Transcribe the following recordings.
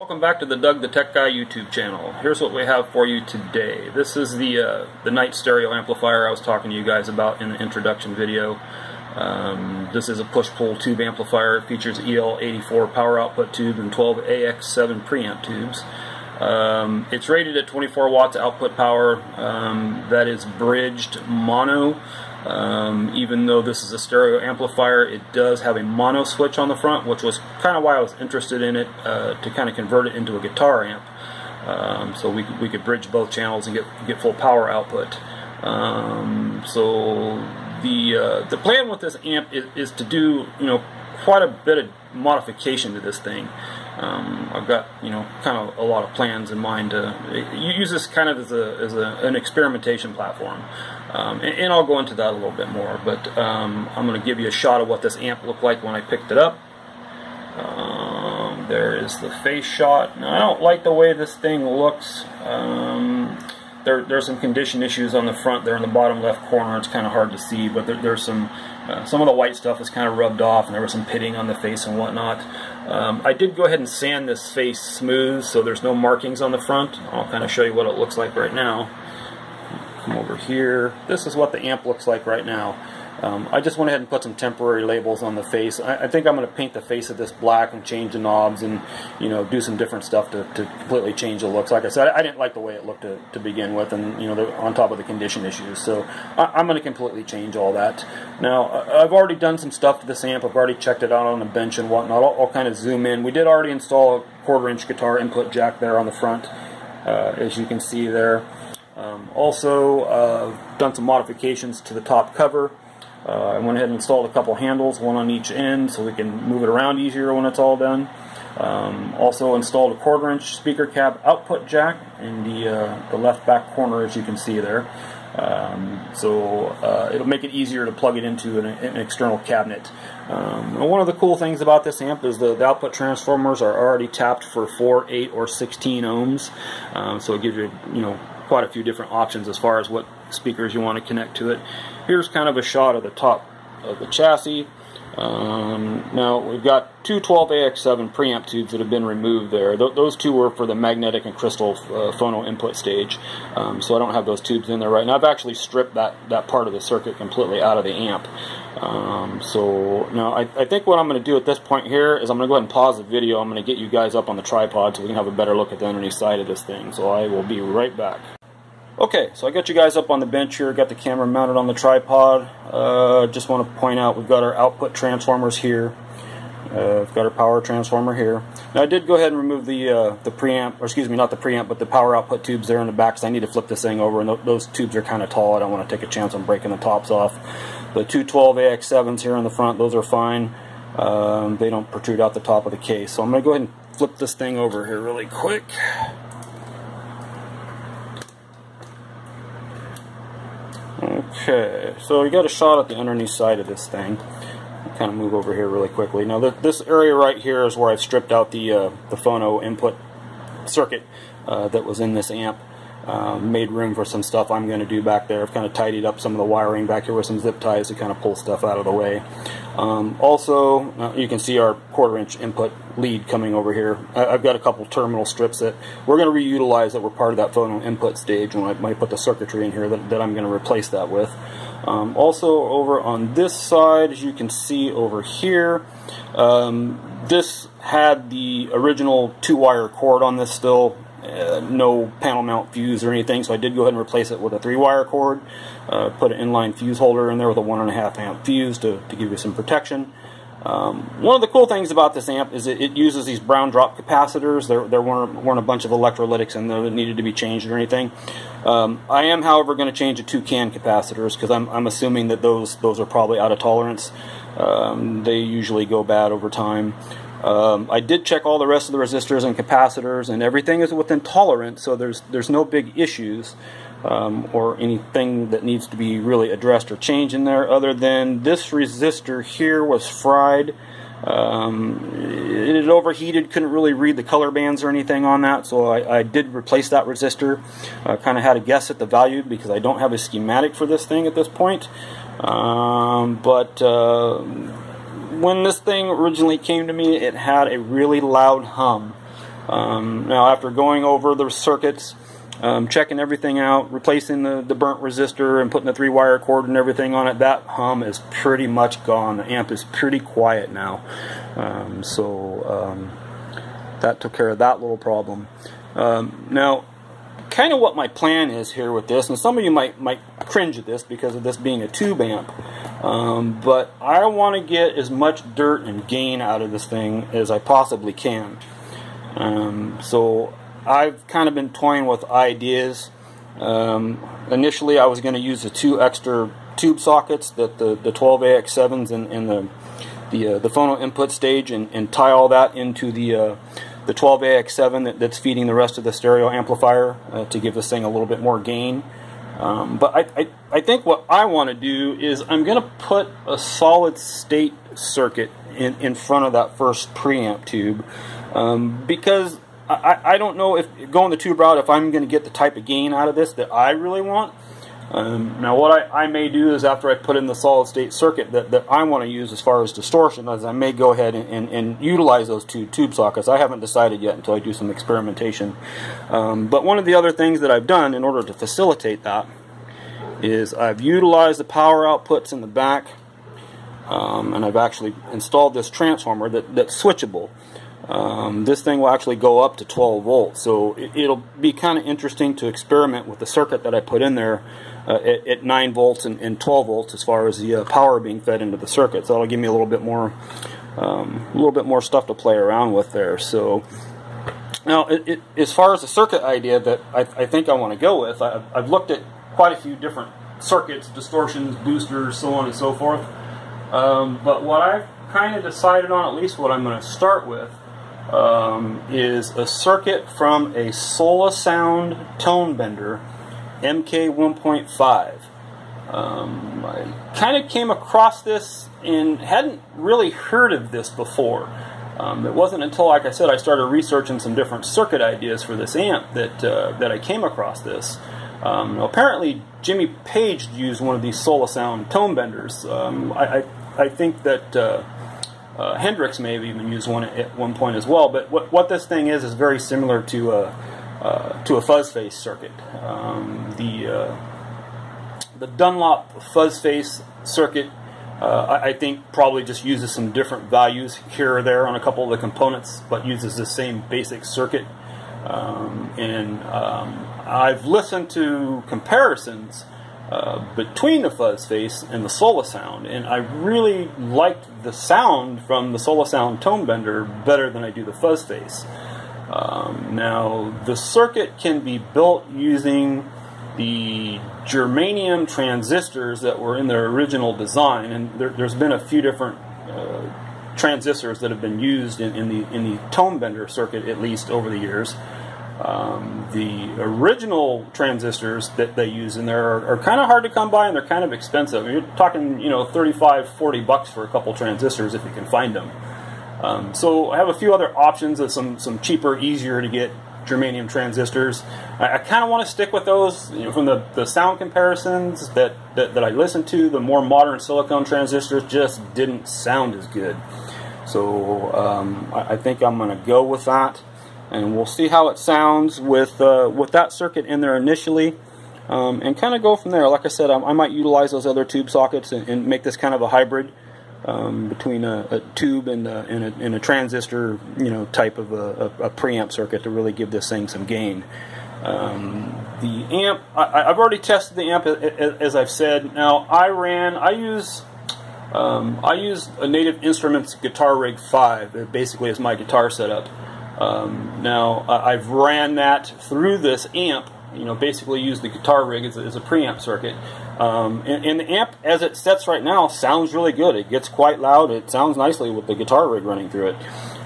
Welcome back to the Doug the Tech Guy YouTube channel. Here's what we have for you today. This is the uh, the Knight stereo amplifier I was talking to you guys about in the introduction video. Um, this is a push-pull tube amplifier. It features EL84 power output tube and 12 AX7 preamp tubes. Um, it's rated at 24 watts output power. Um, that is bridged mono. Um, even though this is a stereo amplifier, it does have a mono switch on the front, which was kind of why I was interested in it, uh, to kind of convert it into a guitar amp. Um, so we, we could bridge both channels and get, get full power output. Um, so the, uh, the plan with this amp is, is to do, you know, quite a bit of modification to this thing. Um, I've got you know kind of a lot of plans in mind to use this kind of as, a, as a, an experimentation platform. Um, and, and, I'll go into that a little bit more, but um, I'm going to give you a shot of what this amp looked like when I picked it up. Um, there is the face shot. Now, I don't like the way this thing looks. Um, there, there's some condition issues on the front there in the bottom left corner. It's kind of hard to see, but there, there's some uh, some of the white stuff is kind of rubbed off, and there was some pitting on the face and whatnot. Um, I did go ahead and sand this face smooth, so there's no markings on the front. I'll kind of show you what it looks like right now. Come over here. This is what the amp looks like right now. Um, I just went ahead and put some temporary labels on the face. I, I think I'm going to paint the face of this black and change the knobs and you know do some different stuff to, to completely change the looks. Like I said, I didn't like the way it looked to, to begin with, and you know on top of the condition issues. So I, am going to completely change all that. Now I've already done some stuff to this amp. I've already checked it out on the bench and whatnot. I'll, I'll kind of zoom in. We did already install a quarter inch guitar input jack there on the front, uh, as you can see there. Um, also, uh, done some modifications to the top cover. Uh, I went ahead and installed a couple handles, one on each end, so we can move it around easier when it's all done. Um, also installed a quarter inch speaker cab output jack in the, uh, the left back corner as you can see there. Um, so uh, it'll make it easier to plug it into an, an external cabinet. Um, one of the cool things about this amp is the, the, output transformers are already tapped for 4, 8, or 16 ohms. Um, so it gives you, you know, quite a few different options as far as what speakers you want to connect to it. Here's kind of a shot of the top of the chassis. Um, now we've got two 12AX7 preamp tubes that have been removed there. Th those two were for the magnetic and crystal uh, phono input stage, um, so I don't have those tubes in there right now. I've actually stripped that, that part of the circuit completely out of the amp. Um, so now I, I, think what I'm going to do at this point here is I'm going to go ahead and pause the video. I'm going to get you guys up on the tripod so we can have a better look at the underneath side of this thing. So I will be right back. Okay, so I got you guys up on the bench here, got the camera mounted on the tripod. Uh, just want to point out we've got our output transformers here. Uh, we've got our power transformer here. Now I did go ahead and remove the uh, the preamp, or excuse me, not the preamp, but the power output tubes there in the back because I need to flip this thing over, and th those tubes are kind of tall. I don't want to take a chance on breaking the tops off. The two 12 AX7s here in the front, those are fine. Um, they don't protrude out the top of the case. So I'm going to go ahead and flip this thing over here really quick. Okay, so we got a shot at the underneath side of this thing. I'll kind of move over here really quickly. Now th this area right here is where I've stripped out the uh, the phono input circuit uh, that was in this amp. Um, made room for some stuff I'm going to do back there. I've kind of tidied up some of the wiring back here with some zip ties to kind of pull stuff out of the way. Um, also, uh, you can see our quarter inch input lead coming over here. I, have got a couple terminal strips that we're going to reutilize that were part of that phono input stage when I put the circuitry in here that, that I'm going to replace that with. Um, also over on this side, as you can see over here, um, this had the original two-wire cord on this still uh, no panel mount fuse or anything, so I did go ahead and replace it with a three-wire cord. Uh, put an inline fuse holder in there with a one and a half amp fuse to, to give you some protection. Um, one of the cool things about this amp is it, it uses these brown drop capacitors. There, there weren't, weren't, a bunch of electrolytics in there that needed to be changed or anything. Um, I am, however, going to change to two CAN capacitors because I'm, I'm, assuming that those those are probably out of tolerance. Um, they usually go bad over time. Um, I did check all the rest of the resistors and capacitors, and everything is within tolerance, so there's there's no big issues um, or anything that needs to be really addressed or changed in there, other than this resistor here was fried. Um, it overheated, couldn't really read the color bands or anything on that, so I, I did replace that resistor. I kind of had a guess at the value because I don't have a schematic for this thing at this point. Um, but uh, when this thing originally came to me, it had a really loud hum. Um, now after going over the circuits, um, checking everything out, replacing the, the burnt resistor and putting the three wire cord and everything on it, that hum is pretty much gone. The amp is pretty quiet now. Um, so um, that took care of that little problem. Um, now, kind of what my plan is here with this, and some of you might, might cringe at this because of this being a tube amp, um, but I want to get as much dirt and gain out of this thing as I possibly can. Um, so I've kind of been toying with ideas. Um, initially, I was going to use the two extra tube sockets that the, the 12AX7s and, and the the, uh, the phono input stage and, and tie all that into the uh, the 12AX7 that, that's feeding the rest of the stereo amplifier uh, to give this thing a little bit more gain. Um, but I, I, I, think what I want to do is I'm going to put a solid state circuit in, in front of that first preamp tube um, because I, I don't know if going the tube route if I'm going to get the type of gain out of this that I really want. Um, now what I, I, may do is after I put in the solid state circuit that, that I want to use as far as distortion is I may go ahead and, and, and, utilize those two tube sockets. I haven't decided yet until I do some experimentation. Um, but one of the other things that I've done in order to facilitate that is I've utilized the power outputs in the back um, and I've actually installed this transformer that, that's switchable. Um, this thing will actually go up to 12 volts, so it, will be kind of interesting to experiment with the circuit that I put in there uh, at, at, 9 volts and, and, 12 volts as far as the uh, power being fed into the circuit. So that'll give me a little bit more, um, a little bit more stuff to play around with there. So now, it, it, as far as the circuit idea that I, I think I want to go with, I, I've looked at quite a few different circuits, distortions, boosters, so on and so forth. Um, but what I've kind of decided on, at least what I'm going to start with, um, is a circuit from a Solasound tone bender MK 1.5. Um, I kind of came across this and hadn't really heard of this before. Um, it wasn't until, like I said, I started researching some different circuit ideas for this amp that uh, that I came across this. Um, apparently, Jimmy Page used one of these Solasound tone benders. Um, I, I, I, think that uh, uh, Hendrix may have even used one at one point as well. But what, what this thing is is very similar to a uh, to a fuzz face circuit. Um, the uh, the Dunlop fuzz face circuit, uh, I, I, think, probably just uses some different values here or there on a couple of the components, but uses the same basic circuit. Um, and um, I've listened to comparisons uh, between the fuzz face and the Sola Sound, and I really liked the sound from the Sola Sound tone bender better than I do the fuzz face. Um, now, the circuit can be built using the germanium transistors that were in their original design, and there, has been a few different uh, transistors that have been used in, in, the in the tone bender circuit at least over the years. Um, the original transistors that they use in there are, are kind of hard to come by and they're kind of expensive. You're talking, you know, 35, 40 bucks for a couple transistors if you can find them. Um, so I have a few other options of some, some cheaper, easier to get germanium transistors. I, I kind of want to stick with those you know, from the, the sound comparisons that, that, that I listened to. The more modern silicone transistors just didn't sound as good. So um, I, I think I'm going to go with that and we'll see how it sounds with uh, with that circuit in there initially um, and kind of go from there like I said I, I might utilize those other tube sockets and, and make this kind of a hybrid um, between a, a, tube and a, and, a, and a, transistor you know type of a, a, preamp circuit to really give this thing some gain. Um, the amp I, have already tested the amp as I've said. Now I ran I use um, I use a Native Instruments Guitar Rig 5 it basically is my guitar setup. Um, now, I've ran that through this amp, you know, basically use the guitar rig as a, as a preamp circuit. Um, and, and, the amp, as it sets right now, sounds really good. It gets quite loud. It sounds nicely with the guitar rig running through it.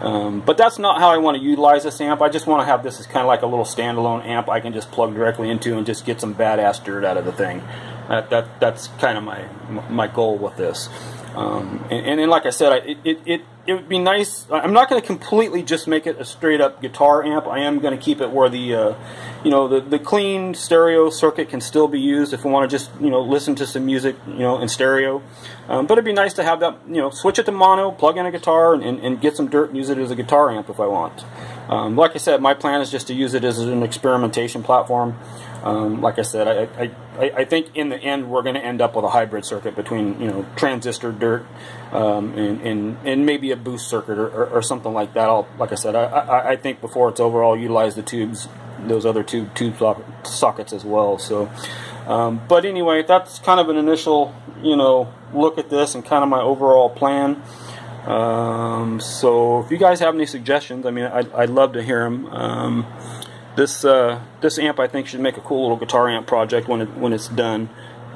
Um, but that's not how I want to utilize this amp. I just want to have this as kind of like a little standalone amp I can just plug directly into and just get some badass dirt out of the thing. That, that that's kind of my my goal with this. Um, and, and, like I said, I, it, it, it would be nice. I'm not going to completely just make it a straight up guitar amp. I am going to keep it where the, uh, you know, the, the clean stereo circuit can still be used if we want to just, you know, listen to some music, you know, in stereo. Um, but it'd be nice to have that, you know, switch it to mono, plug in a guitar, and, and, and, get some dirt and use it as a guitar amp if I want. Um, like I said, my plan is just to use it as an experimentation platform. Um, like I said, I, I, I, think in the end we're going to end up with a hybrid circuit between you know transistor dirt um, and, and, and maybe a boost circuit or, or, or something like that. I'll, like I said, I, I, I, think before it's over, I'll utilize the tubes, those other two tube sockets as well. So, um, but anyway, that's kind of an initial you know look at this and kind of my overall plan. Um, so if you guys have any suggestions, I mean, I'd, I'd love to hear them. This uh, this amp I think should make a cool little guitar amp project when it when it's done.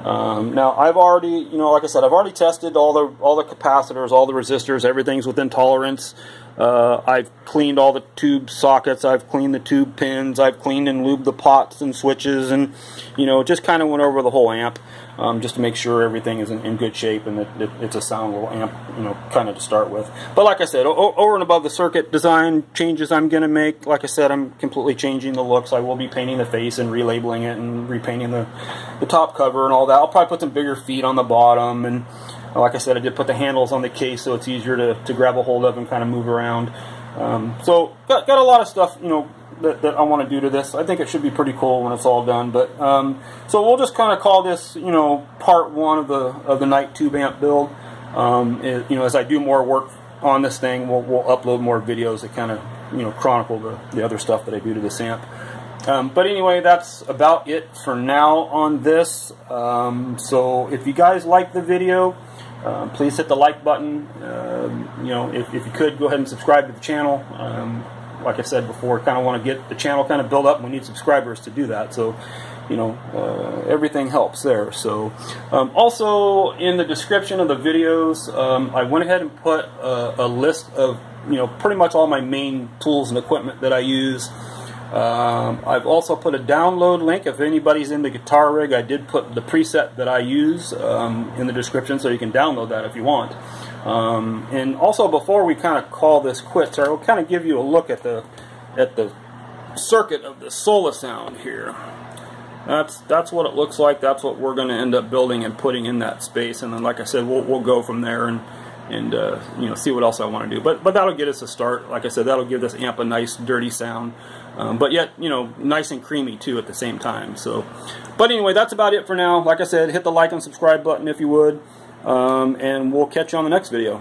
Um, now I've already, you know, like I said, I've already tested all the all the capacitors, all the resistors, everything's within tolerance. Uh, I've cleaned all the tube sockets, I've cleaned the tube pins, I've cleaned and lubed the pots and switches, and you know, just kind of went over the whole amp um, just to make sure everything is in, in good shape and that, it's a sound little amp, you know, kind of to start with. But like I said, over and above the circuit design changes I'm going to make, like I said, I'm completely changing the looks. I will be painting the face and relabeling it and repainting the, the top cover and all that. I'll probably put some bigger feet on the bottom and like I said, I did put the handles on the case so it's easier to, to grab a hold of and kind of move around. Um, so got, got a lot of stuff, you know, that, that I want to do to this. I think it should be pretty cool when it's all done. But um, so we'll just kind of call this, you know, part one of the of the Knight tube amp build. Um, it, you know, as I do more work on this thing, we'll, we'll upload more videos that kind of you know chronicle the the other stuff that I do to this amp. Um, but anyway, that's about it for now on this. Um, so if you guys like the video, uh, please hit the like button. Uh, you know, if, if, you could, go ahead and subscribe to the channel. Um, like I said before, kind of want to get the channel kind of built up. We need subscribers to do that. So, you know, uh, everything helps there. So, um, also in the description of the videos, um, I went ahead and put a, a, list of, you know, pretty much all my main tools and equipment that I use. Um, I've also put a download link. If anybody's in the guitar rig, I did put the preset that I use um, in the description, so you can download that if you want. Um, and also, before we kind of call this quits, I will kind of give you a look at the at the circuit of the Solasound here. That's that's what it looks like. That's what we're going to end up building and putting in that space. And then, like I said, we'll we'll go from there and and uh, you know see what else I want to do. But but that'll get us a start. Like I said, that'll give this amp a nice dirty sound, um, but yet you know nice and creamy too at the same time. So, but anyway, that's about it for now. Like I said, hit the like and subscribe button if you would. Um, and we'll catch you on the next video.